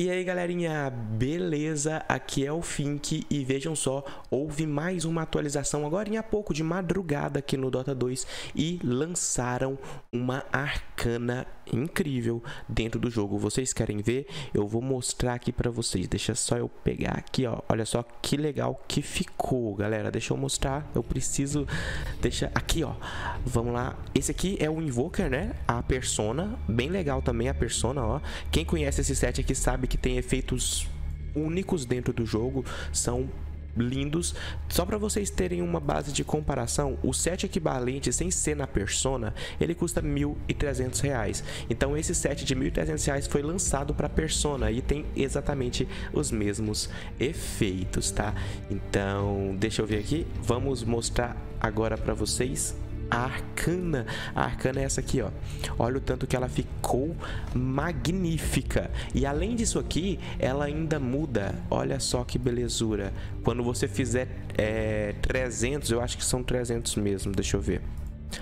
E aí galerinha, beleza? Aqui é o Fink e vejam só, houve mais uma atualização agora em pouco de madrugada aqui no Dota 2 e lançaram uma arcana incrível dentro do jogo. Vocês querem ver? Eu vou mostrar aqui para vocês. Deixa só eu pegar aqui, ó. Olha só que legal que ficou, galera. Deixa eu mostrar. Eu preciso deixa aqui, ó. Vamos lá. Esse aqui é o Invoker, né? A persona, bem legal também a persona, ó. Quem conhece esse set aqui sabe que tem efeitos únicos dentro do jogo, são lindos. Só para vocês terem uma base de comparação, o set equivalente sem ser na Persona, ele custa R$ 1.300. Então esse set de R$ 1.300 foi lançado para Persona e tem exatamente os mesmos efeitos, tá? Então, deixa eu ver aqui, vamos mostrar agora para vocês a Arcana. A Arcana é essa aqui, ó. Olha o tanto que ela ficou magnífica. E além disso aqui, ela ainda muda. Olha só que belezura. Quando você fizer é, 300, eu acho que são 300 mesmo, deixa eu ver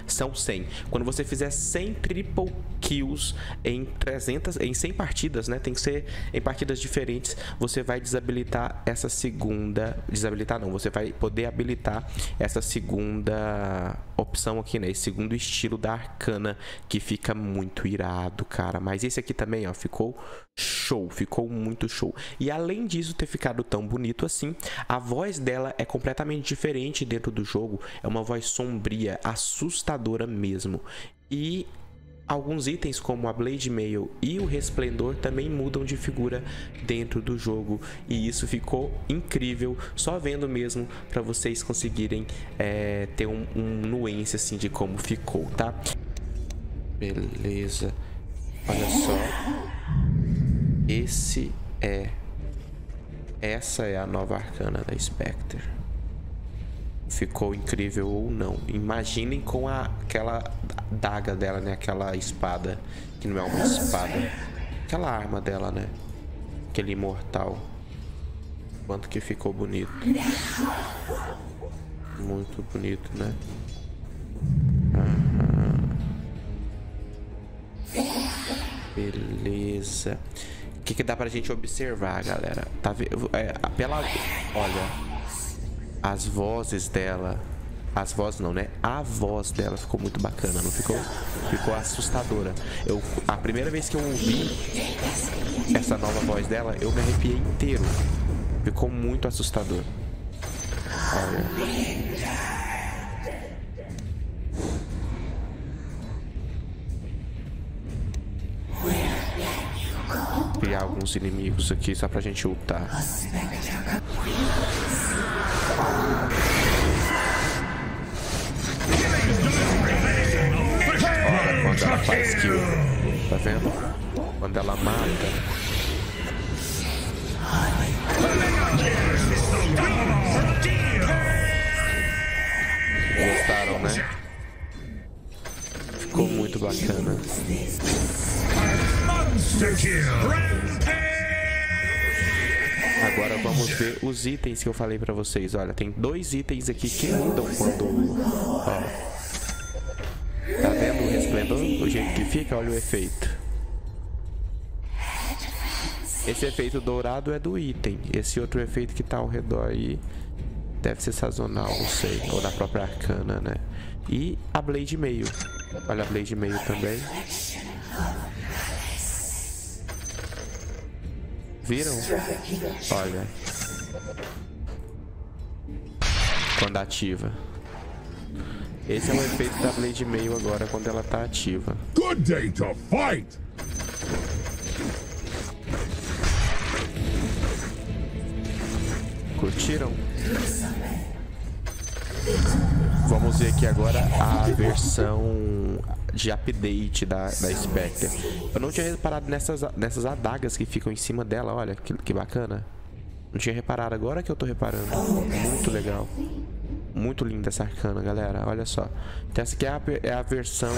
são 100. Quando você fizer 100 triple kills em 300, em 100 partidas, né? Tem que ser em partidas diferentes. Você vai desabilitar essa segunda, desabilitar não, você vai poder habilitar essa segunda opção aqui, né? Esse segundo estilo da Arcana que fica muito irado, cara. Mas esse aqui também, ó, ficou show, ficou muito show. E além disso ter ficado tão bonito assim, a voz dela é completamente diferente dentro do jogo. É uma voz sombria, assustadora mesmo. E alguns itens como a Blade Mail e o Resplendor também mudam de figura dentro do jogo e isso ficou incrível só vendo mesmo para vocês conseguirem é, ter um, um nuance assim de como ficou, tá? Beleza, olha só. Esse é. Essa é a nova arcana da Spectre. Ficou incrível ou não. Imaginem com a, aquela daga dela, né? Aquela espada. Que não é uma espada. Aquela arma dela, né? Aquele imortal. Quanto que ficou bonito. Muito bonito, né? Aham. Beleza que, que dá pra gente observar, galera? Tá vendo? É, pela. Olha. As vozes dela. As vozes não, né? A voz dela ficou muito bacana, não ficou? Ficou assustadora. Eu, a primeira vez que eu ouvi essa nova voz dela, eu me arrepiei inteiro. Ficou muito assustador. Olha. Alguns inimigos aqui só pra gente ultar. Olha quando ela faz kill. Tá vendo? Quando ela mata. Gostaram, né? Ficou muito bacana. Agora vamos ver os itens que eu falei pra vocês. Olha, tem dois itens aqui que mudam quando... Ó. Tá vendo o resplendor? O jeito que fica? Olha o efeito. Esse efeito dourado é do item. Esse outro efeito que tá ao redor aí deve ser sazonal, não sei. Ou da própria arcana, né? E a Blade meio. Olha a Blade meio também. Viram? Olha. Quando ativa. Esse é o efeito da Blade Mail agora quando ela tá ativa. Good day to fight. Curtiram? Vamos ver aqui agora a versão de update da, da Spectre. Eu não tinha reparado nessas, nessas adagas que ficam em cima dela, olha que, que bacana. Não tinha reparado, agora que eu tô reparando. Muito legal. Muito linda essa arcana, galera. Olha só. Então essa aqui é a, é a versão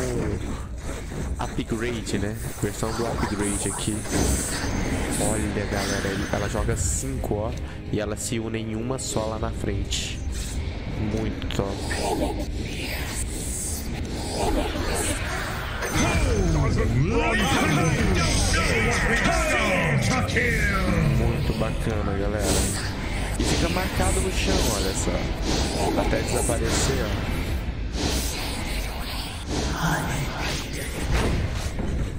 upgrade, né? Versão do upgrade aqui. Olha, galera. Ela joga 5, ó. E ela se une em uma só lá na frente. Muito top. Muito bacana, galera. E fica marcado no chão, olha só. Até desaparecer, ó.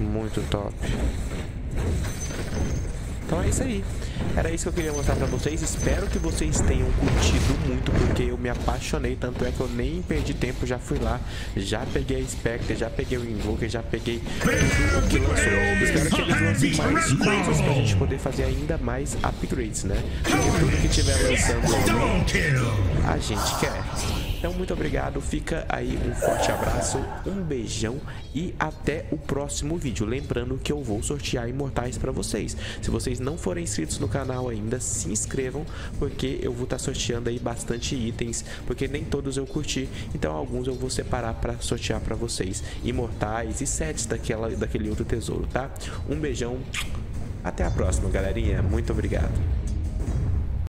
Muito top. Então é isso aí. Era isso que eu queria mostrar pra vocês. Espero que vocês tenham curtido muito, porque eu me apaixonei. Tanto é que eu nem perdi tempo, já fui lá. Já peguei a Spectre, já peguei o Invoker, já peguei tudo que lançou. Espero que eles lancem mais coisas pra gente poder fazer ainda mais upgrades, né? Porque tudo que tiver lançando a gente quer. Então, muito obrigado, fica aí um forte abraço, um beijão e até o próximo vídeo. Lembrando que eu vou sortear imortais para vocês. Se vocês não forem inscritos no canal ainda, se inscrevam, porque eu vou estar tá sorteando aí bastante itens, porque nem todos eu curti, então alguns eu vou separar para sortear para vocês. Imortais e sets daquela, daquele outro tesouro, tá? Um beijão, até a próxima, galerinha. Muito obrigado.